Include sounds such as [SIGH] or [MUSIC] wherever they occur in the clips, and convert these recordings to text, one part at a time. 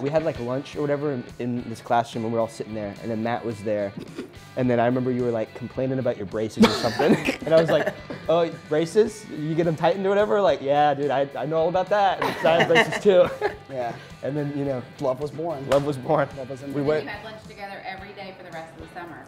We had like lunch or whatever in, in this classroom, and we are all sitting there, and then Matt was there, and then I remember you were like complaining about your braces or something, [LAUGHS] and I was like, "Oh, braces? You get them tightened or whatever?" Like, "Yeah, dude, I, I know all about that. And I have braces too." Yeah. and then you know, Love was born. love was born. Love was in We went, You had lunch together every day for the rest of the summer.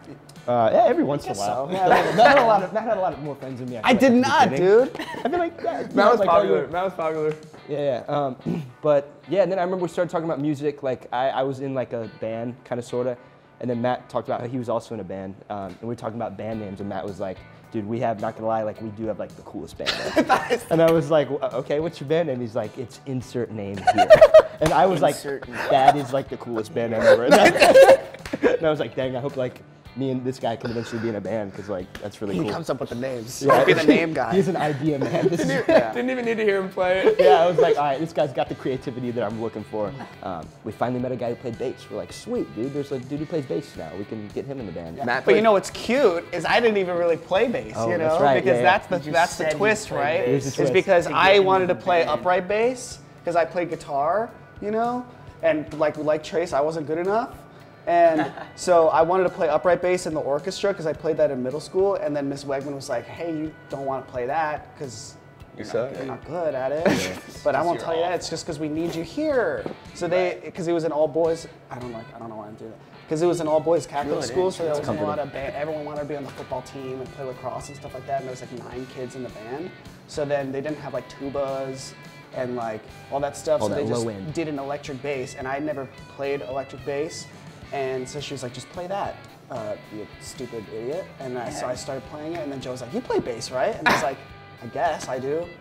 uh, yeah, every once in a guess while. so. Yeah, Matt, [LAUGHS] Matt had a lot of Matt had a lot of more friends than me. I feel did like, at not, dude. I feel like [LAUGHS] yeah, Matt was like, popular. were- Matt was popular. Yeah, yeah. Um, [CLEARS THROAT] but yeah, and then I remember we started talking about music. Like I, I was in like a band, kind of sorta, and then Matt talked about how he was also in a band, um, and we were talking about band names, and Matt was like, "Dude, we have not gonna lie, like we do have like the coolest band." name." [LAUGHS] and I was like, "Okay, what's your band name?" He's like, "It's insert name here," [LAUGHS] and I was like, name. "That is like the coolest band name ever." And I, [LAUGHS] and I was like, "Dang, I hope like me and this guy can eventually be in a band because like that's really He cool." He comes up with the names. Yeah. Be the name guy. He's an idea man. This is, [LAUGHS] Didn't even need to hear him play it. [LAUGHS] yeah, I was like, all right, this guy's got the creativity that I'm looking for. Um, we finally met a guy who played bass. We're like, sweet, dude. There's a dude who plays bass now. We can get him in the band. Matt But you know what's cute is I didn't even really play bass, Oh, you know, that's right, because yeah, yeah. that's the You that's the twist, right? bass. Here's the It's twist. because I wanted to play band. upright bass because I played guitar, you know, and like like Trace, I wasn't good enough. And [LAUGHS] so I wanted to play upright bass in the orchestra because I played that in middle school. And then Miss Wegman was like, "Hey, you don't want to play that because You suck. you're not good at it. [LAUGHS] But I won't tell you that. It's just because we need you here. So they, because it was an all boys. I don't like. I don't know why I'm doing that. Because it was an all boys Catholic Good, school, so there it's was a lot of band. Everyone wanted to be on the football team and play lacrosse and stuff like that. And there was like nine kids in the band. So then they didn't have like tubas and like all that stuff. All so that they just end. did an electric bass, and I never played electric bass. And so she was like, just play that, uh, you stupid idiot. And I, so I started playing it, and then Joe was like, you play bass, right? And I was like, I guess I do. [LAUGHS]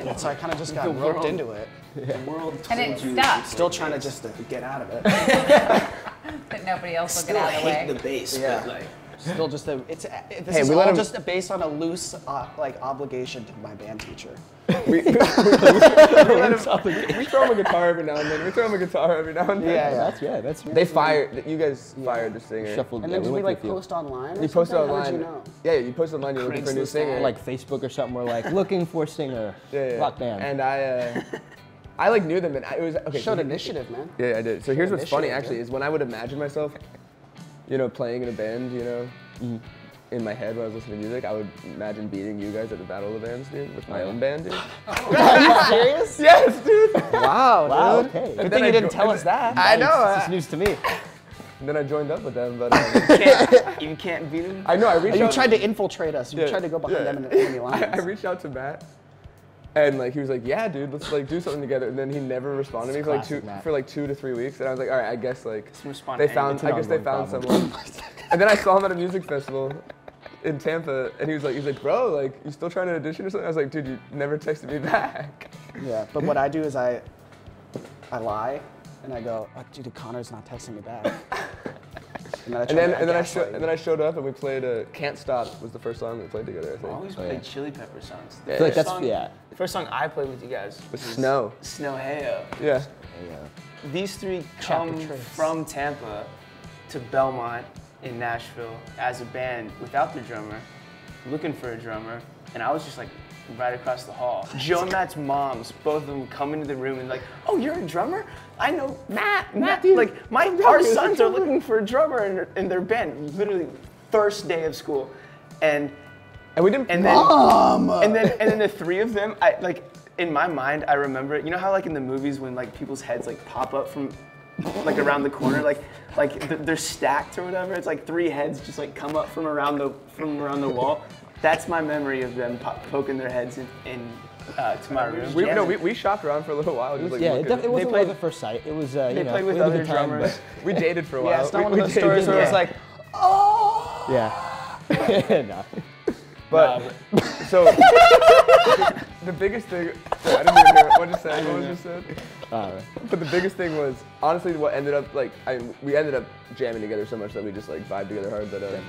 and so I kind of just got The roped world- into it. The world And told it you stuck. Still trying to just uh, get out of it. [LAUGHS] That nobody else will Still get out of the hate the bass, Yeah. but like Still just a, it's, a, this Hey, is we all let him- just based on a loose, uh, like, obligation to my band teacher. We, we, [LAUGHS] let him- we throw him a guitar every now and then. We throw him a guitar every now and then. Yeah, yeah. That's yeah. That's They fired. You guys fired the singer. shuffled. And yeah, then did we went like through post online? Or You posted something? How online. did you know? Yeah, you posted online. You're looking for a new Craigslist singer. ad. like Facebook or something. We're like [LAUGHS] looking for singer, yeah, yeah. rock band. And I, uh, [LAUGHS] I like knew them, and I, it was okay. so Showed he- initiative, man. Yeah, I did. So here's what's funny actually yeah. is when I would imagine myself, you know, playing in a band, you know, in my head when I was listening to music, I would imagine beating you guys at the Battle of the Bands, dude, with my own band, dude. [LAUGHS] Are you serious? [LAUGHS] yes, dude. Wow, wow. dude. Okay. Good thing I you didn't tell us that. I know. It's news to me. and [LAUGHS] then I joined up with them, but um, can't, you can't beat him. I know I reached You out. tried to infiltrate us. You Yeah, tried to go behind yeah. them in the enemy I, lines. I reached out to Matt, and like he was like, "Yeah, dude, let's like do something together." And then he never responded to me for like two Matt. for like two to three weeks, and I was like, "All right, I guess like they found. I guess they found ongoing someone." [LAUGHS] and then I saw him at a music festival in Tampa, and he was like, "He's like, bro, like you still trying to audition or something?" I was like, "Dude, you never texted me back." Yeah, but what I do is I, I lie, and I go, oh, dude, Connor's not texting me back. [LAUGHS] And then I, And then and then I gaslight sho- and then I showed up and we played uh, "Can't Stop" was the first song we played together. I I think. always Oh, play yeah. Chili Pepper songs. Yeah. The I feel like first that's- song- yeah. First song I played with you guys With was Snow. Snow Heyo. Yeah. These three Chapter come Trace. from Tampa to Belmont in Nashville as a band without the drummer, looking for a drummer, and I was just like right across the hall. Joe and Matt's moms, both of them come into the room and like, oh, you're a drummer? I know Matt. Matt, like my our sons are looking for a drummer in, their- in their band. Literally, first day of school, and And we didn't. and then and then and then the three of them, I like in my mind, I remember it. You know how like in the movies when like people's heads like pop up from like around the corner, like like they're stacked or whatever. It's like three heads just like come up from around the from around the wall. That's my memory of them po- poking their heads in, in uh, to my room. we, no, we, we shopped around for a little while. Just, like, yeah, it, looking. def- it wasn't played- love at first sight. It was, uh, they you know, played with we had other time, drummers. we dated for a while. yeah, it's not We- one of those stories where it's like, oh. Yeah. [LAUGHS] no. But so [LAUGHS] the biggest thing I didn't even hear what you said. What was you said? But the biggest thing was honestly what ended up like I we ended up jamming together so much that we just like vibed together hard. But uh,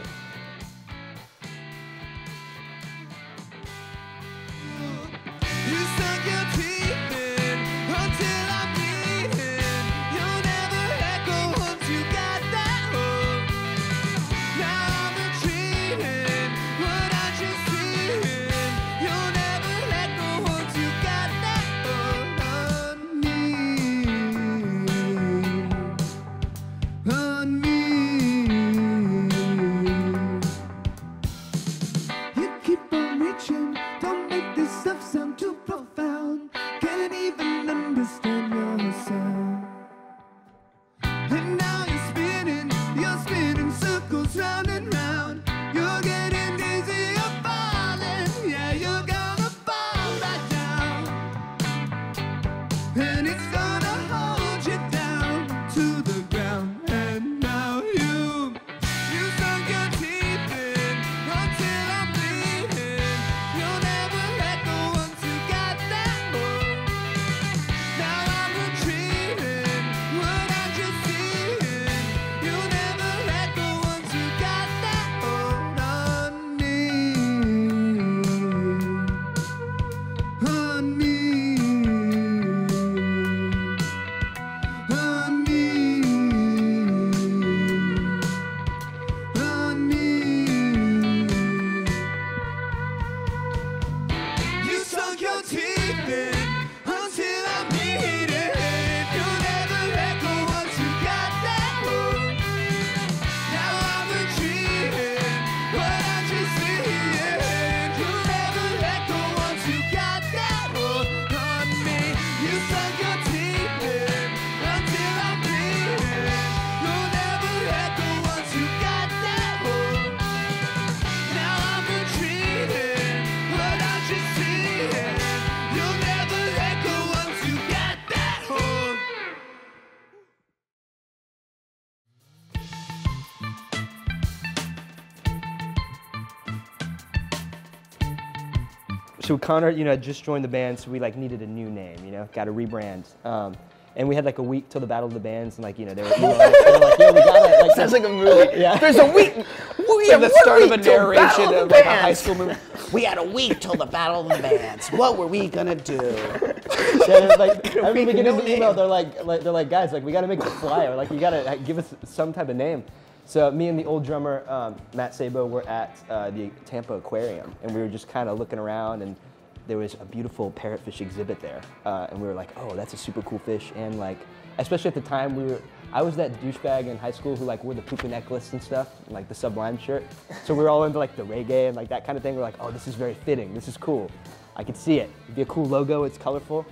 so Connor, you know, had just joined the band, so we like needed a new name, you know, got to rebrand. Um, and we had like a week till the battle of the bands, and like you know, they were, emailing us, they were like, yeah, we got like, Sounds like a movie. [LAUGHS] Yeah. There's a week. We Like have the start of a narration of the like a high school movie. [LAUGHS] We had a week till the battle of the bands. What were we gonna do? [LAUGHS] yeah, like, I remember getting the email. They're like, like, they're like, guys, like, we got to make a flyer. Like, you got to give us some type of name. So me and the old drummer um, Matt Sabo were at uh, the Tampa Aquarium, and we were just kind of looking around, and there was a beautiful parrotfish exhibit there, uh, and we were like, oh, that's a super cool fish, and like, especially at the time, we were. I was that douchebag in high school who like wore the puka necklace and stuff, and, like the Sublime shirt. So we were all into like the reggae and like that kind of thing. We're like, oh, this is very fitting. This is cool. I could see it. It'd be a cool logo. It's colorful.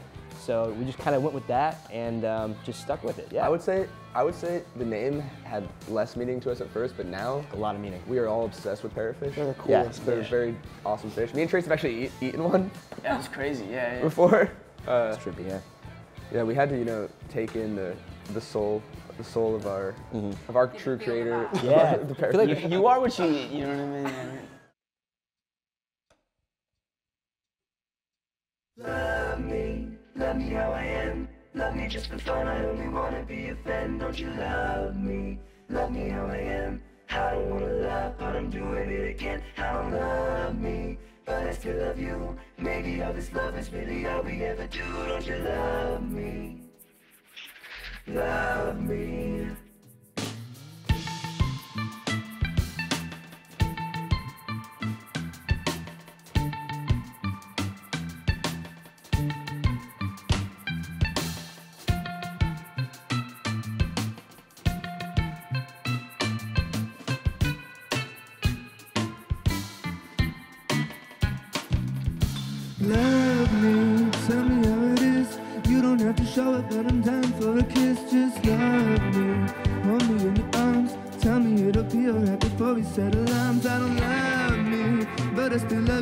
So we just kind of went with that and um, just stuck with it. Yeah, I would say I would say the name had less meaning to us at first, but now a lot of meaning. we are all obsessed with parrotfish. They're the Yeah, They're fish. very awesome fish. Me and Trace have actually eat, eaten one Yeah, it's crazy. Yeah, yeah. before. Uh, It's trippy, yeah. yeah, we had to you know take in the the soul the soul of our of our true creator. [LAUGHS] Yeah. the I like parrotfish. You are what you eat. You know what I mean? Yeah. Love me, love me how I am. Love me just for fun. I only wanna be a fan. Don't you love me? Love me how I am. I don't wanna love, but I'm doing it again. I don't love me, but I still love you. Maybe all this love is really all we ever do. Don't you love me? Love me.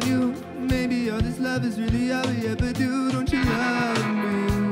You. Maybe all this love is really all we ever do. Don't you love me?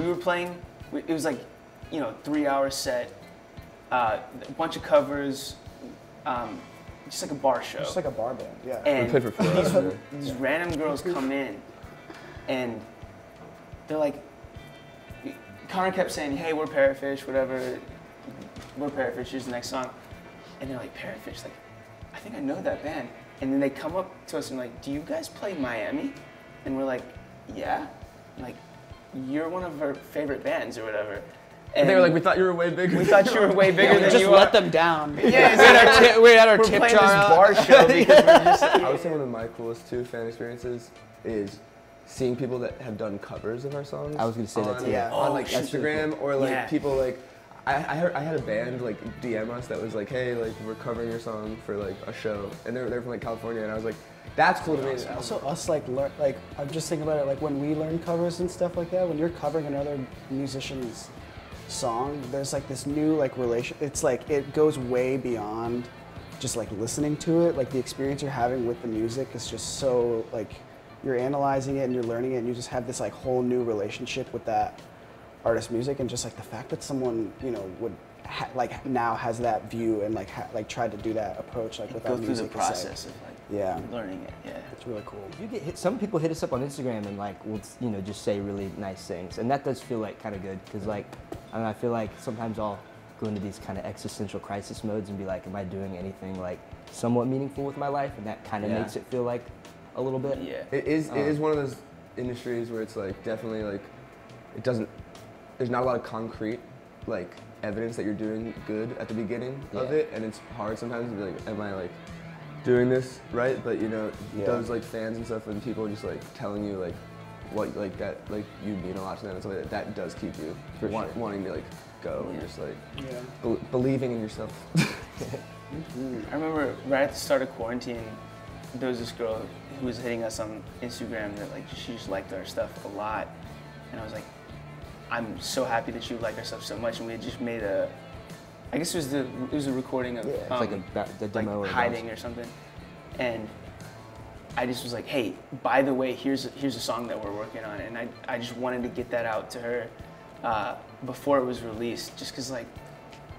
Playing. It was like, you know, three hour set, uh, a bunch of covers, um, just like a bar show. Just like a bar band, yeah. and We played for four hours. yeah. these random girls come in and they're like Connor kept saying, Hey, we're Parrotfish, whatever. We're Parrotfish, here's the next song. And they're like, Parrotfish, like, I think I know that band. And then they come up to us and like, Do you guys play Miami? And we're like, Yeah. Like, you're one of our favorite bands or whatever. And they were like, we thought you were way bigger. we thought you were way bigger than just you let are. them down. [LAUGHS] Yeah, we had our tip, we had our we're tip playing jar this out. bar show [LAUGHS] because we're just I would say one of my coolest two fan experiences is seeing people that have done covers of our songs. I was gonna say that on, too. Yeah. on Oh, like that's really Instagram or like Yeah. people like. I, I, had a band like DM us that was like, hey, like we're covering your song for like a show, and they're, they're from like California, and I was like, that's cool to me. Also, us like learn like I'm just thinking about it like when we learn covers and stuff like that. When you're covering another musician's song, there's like this new like relation. It's like it goes way beyond just like listening to it. Like the experience you're having with the music is just so like you're analyzing it and you're learning it, and you just have this like whole new relationship with that artist music, and just like the fact that someone you know would. Ha- like now has that view and like ha- like tried to do that approach like with go our through music the is, like- process of like yeah, learning it. Yeah. it's really cool. You get hit, some people hit us up on Instagram and like will you know just say really nice things, and that does feel like kind of good because like I don't know, I feel like sometimes I'll go into these kind of existential crisis modes and be like, am I doing anything like somewhat meaningful with my life? And that kind of Yeah. makes it feel like a little bit. Yeah. It is. It is Uh. one of those industries where it's like definitely like it doesn't. There's not a lot of concrete like evidence that you're doing good at the beginning of it, and it's hard sometimes to be like, am I like doing this right? But you know, Yeah. those like fans and stuff, and people just like telling you like what like that like you mean a lot to them and stuff like that. That does keep you For want, sure. wanting to like go and just like Yeah. bel believing in yourself. [LAUGHS] Mm-hmm. I remember right at the start of quarantine, there was this girl who was hitting us on Instagram that like she just liked our stuff a lot, and I was like, I'm so happy that you like our stuff so much, and we had just made a, I guess it was the it was a recording of Yeah, it's um, like a ba- the demo or like a hiding or something, and I just was like, hey, by the way, here's here's a song that we're working on, and I I just wanted to get that out to her uh, before it was released, just because like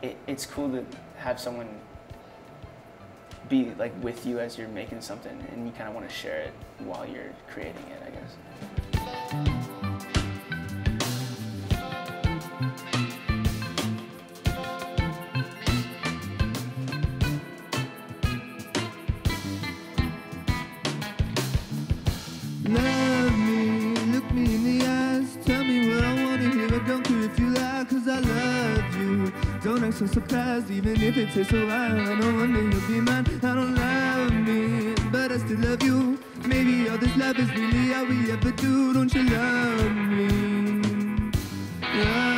it, it's cool to have someone be like with you as you're making something, and you kind of want to share it while you're creating it, I Don't act so surprised, even if it takes a while. I one day you'll be mine. I don't love me, but I still love you. Maybe all this love is really all we ever do. Don't you love me? Love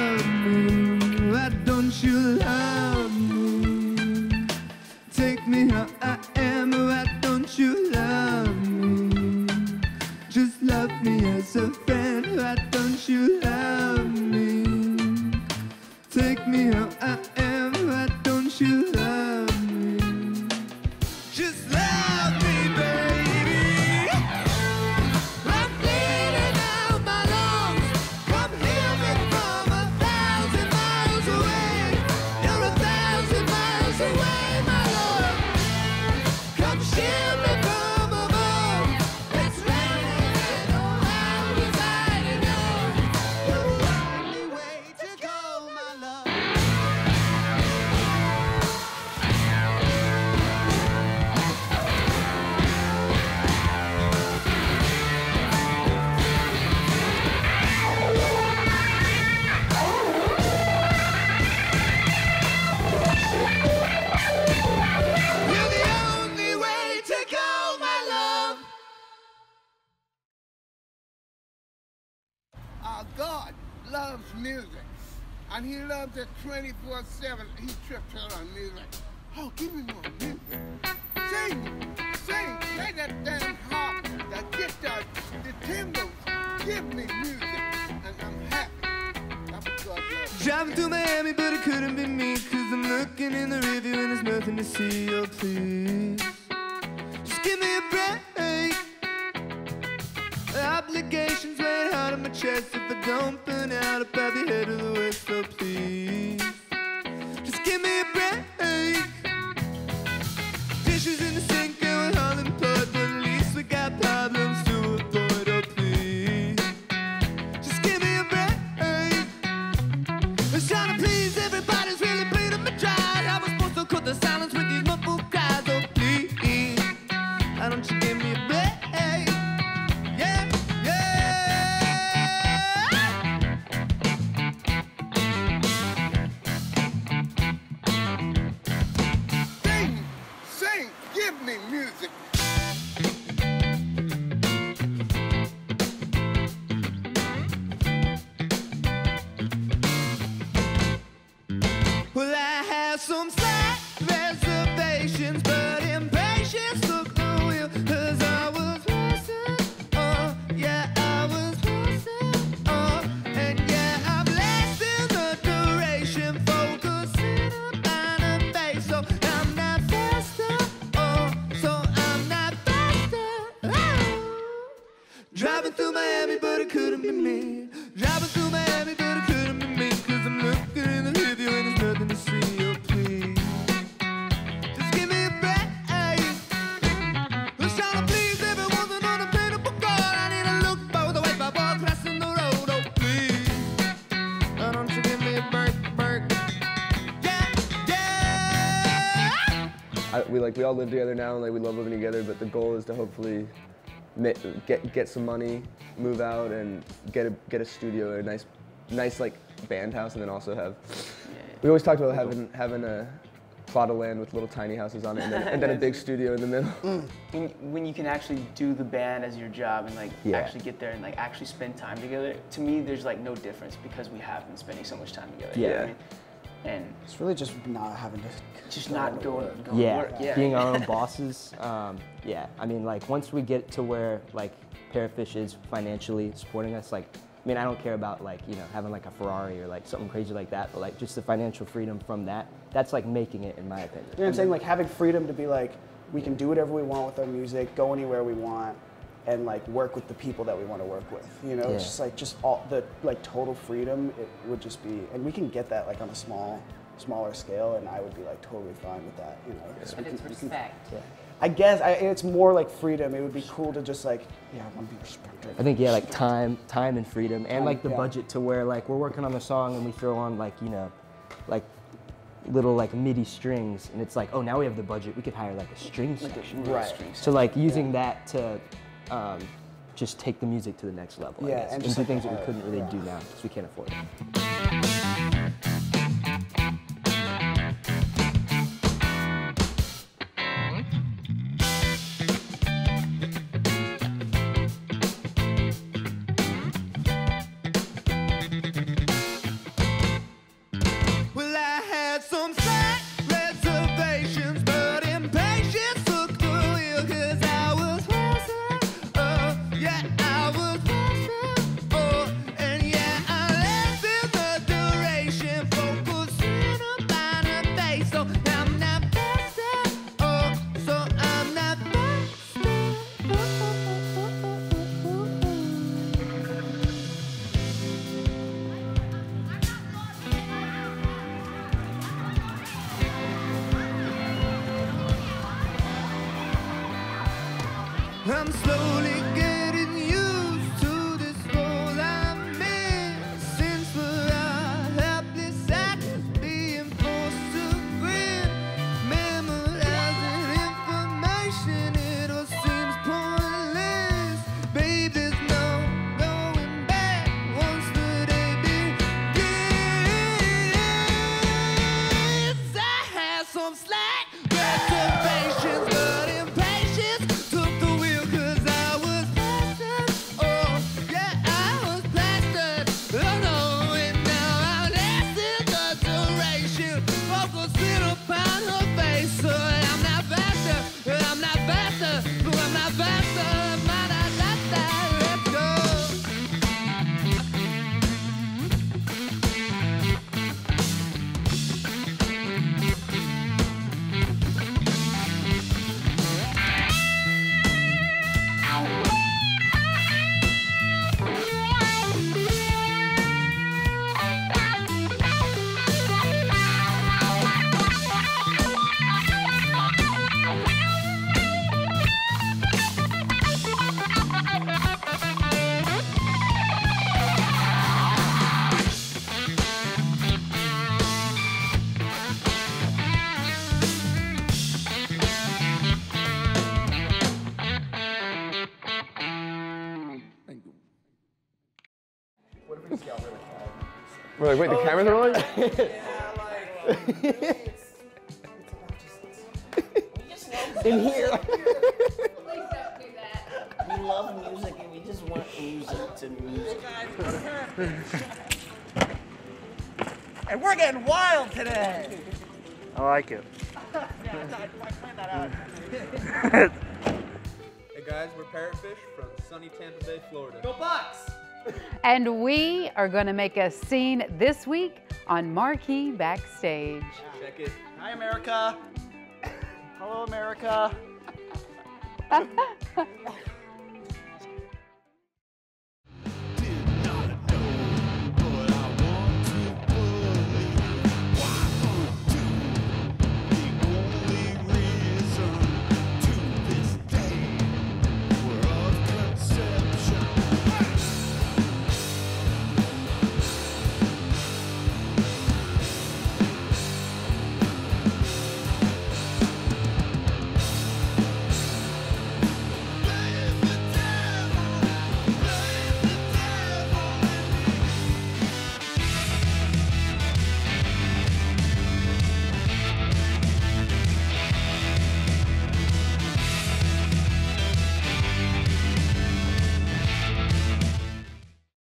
And he loves it 24 7. He trips out on music. Oh, give me more music. Sing, sing, play that damn harp, the guitar, the timbals. Give me music, and I'm happy. Driving through Miami, but it couldn't be me. Cause I'm looking in the review and there's nothing to see. Oh, please. Just give me a break. Obligations chest if I don't burn out. I'll probably head to the west, so please. Me like we all live together now, and like we love living together. But the goal is to hopefully get get some money, move out, and get a get a studio, a nice nice like band house, and then also have. We always talked about having having a plot of land with little tiny houses on it, and then, and then a [LAUGHS] big studio in the middle. Mm. when, when you can actually do the band as your job and like Yeah. actually get there and like actually spend time together to me there's like no difference because we have been spending so much time together you know what I Yeah. mean? and It's really just not having to. just go not to going, work. going to yeah, work yeah being our own [LAUGHS] bosses. Um, yeah, I mean, like once we get to where like Parrotfish is financially supporting us, like, I mean, I don't care about like you know having like a Ferrari or like something crazy like that, but like just the financial freedom from that, that's like making it in my opinion. You know what I'm saying? Like having freedom to be like, we can do whatever we want with our music, go anywhere we want, and like work with the people that we want to work with. You know, it's just like just all the like total freedom. It would just be, and we can get that like on a small, smaller scale, and I would be like totally fine with that. You know, So we But it's can- we can- respect. I guess I, it's more like freedom. It would be cool to just like, yeah, I want to be respected. I think yeah, like time, time and freedom, and Time, like the yeah. budget to where like we're working on the song and we throw on like you know, like little like MIDI strings, and it's like oh now we have the budget, we could hire like a string section. Right. So like using that to um, just take the music to the next level. Yeah, and and, do things that we couldn't really do now because we can't afford it. Like, wait, the oh. camera's rolling? [LAUGHS] [LAUGHS] In here. Please don't do that. We love music and we just want music to music. And we're getting wild today. I like it. [LAUGHS] Hey guys, we're Parrotfish from sunny Tampa Bay, Florida. Go Bucs! And we are going to make a scene this week on Marquee Backstage. Check it. Hi, America. Hello, America. [LAUGHS]